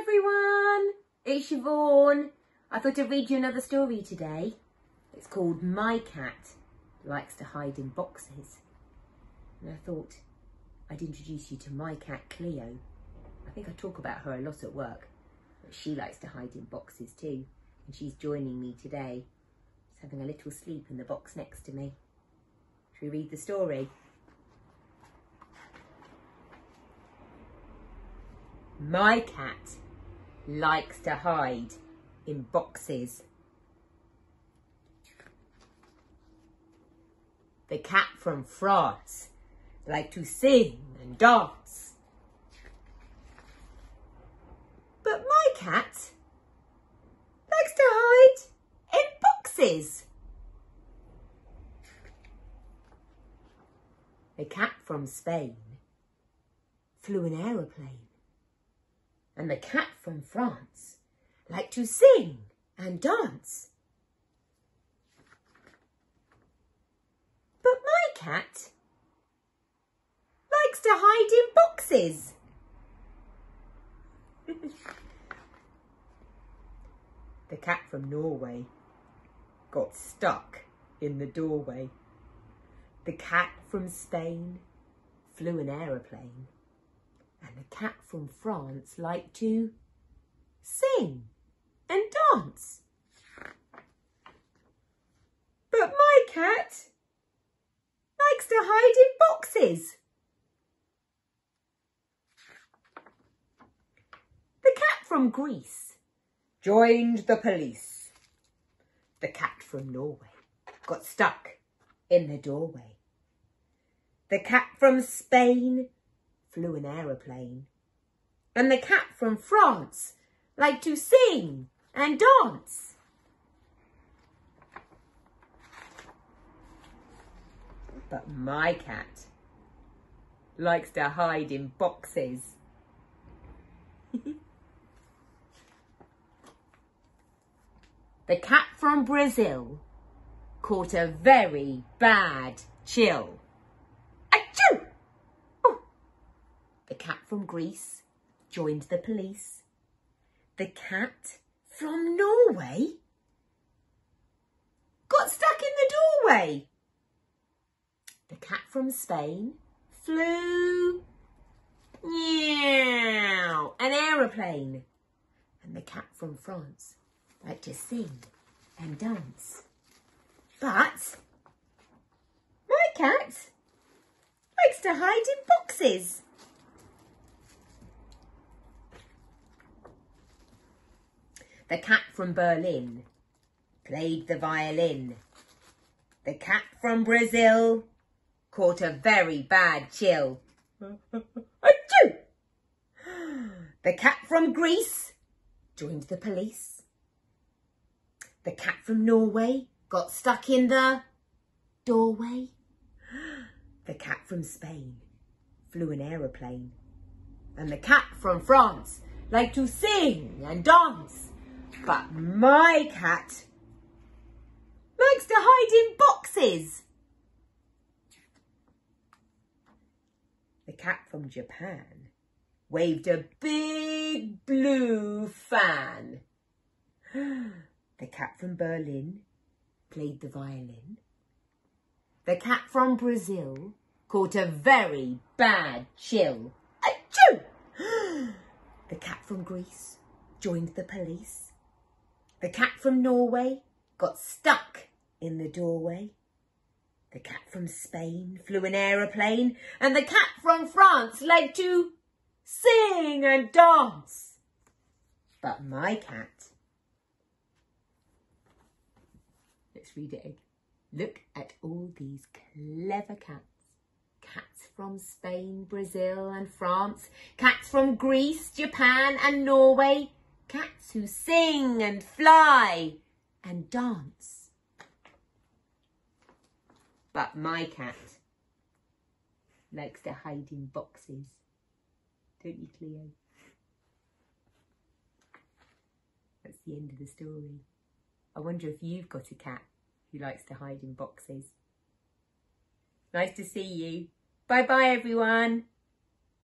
everyone, it's Siobhan. I thought I'd read you another story today. It's called My Cat Likes to Hide in Boxes. And I thought I'd introduce you to my cat Cleo. I think I talk about her a lot at work, but she likes to hide in boxes too. And she's joining me today. She's having a little sleep in the box next to me. Should we read the story? My cat likes to hide in boxes. The cat from France likes to sing and dance. But my cat likes to hide in boxes. The cat from Spain flew an aeroplane and the cat from France like to sing and dance. But my cat likes to hide in boxes. the cat from Norway got stuck in the doorway. The cat from Spain flew an aeroplane and the cat from France liked to sing and dance. But my cat likes to hide in boxes. The cat from Greece joined the police. The cat from Norway got stuck in the doorway. The cat from Spain flew an aeroplane. And the cat from France liked to sing and dance. But my cat likes to hide in boxes. the cat from Brazil caught a very bad chill. Cat from Greece joined the police. The cat from Norway got stuck in the doorway. The cat from Spain flew meow, an aeroplane. And the cat from France liked to sing and dance. But my cat likes to hide in boxes. The cat from Berlin played the violin. The cat from Brazil caught a very bad chill. Achoo! The cat from Greece joined the police. The cat from Norway got stuck in the doorway. The cat from Spain flew an aeroplane. And the cat from France liked to sing and dance. But my cat likes to hide in boxes. The cat from Japan waved a big blue fan. The cat from Berlin played the violin. The cat from Brazil caught a very bad chill. Achoo! The cat from Greece joined the police. The cat from Norway got stuck in the doorway. The cat from Spain flew an aeroplane and the cat from France liked to sing and dance. But my cat, let's read it again. Look at all these clever cats. Cats from Spain, Brazil and France. Cats from Greece, Japan and Norway cats who sing and fly and dance. But my cat likes to hide in boxes. Don't you, Cleo? That's the end of the story. I wonder if you've got a cat who likes to hide in boxes. Nice to see you. Bye-bye, everyone.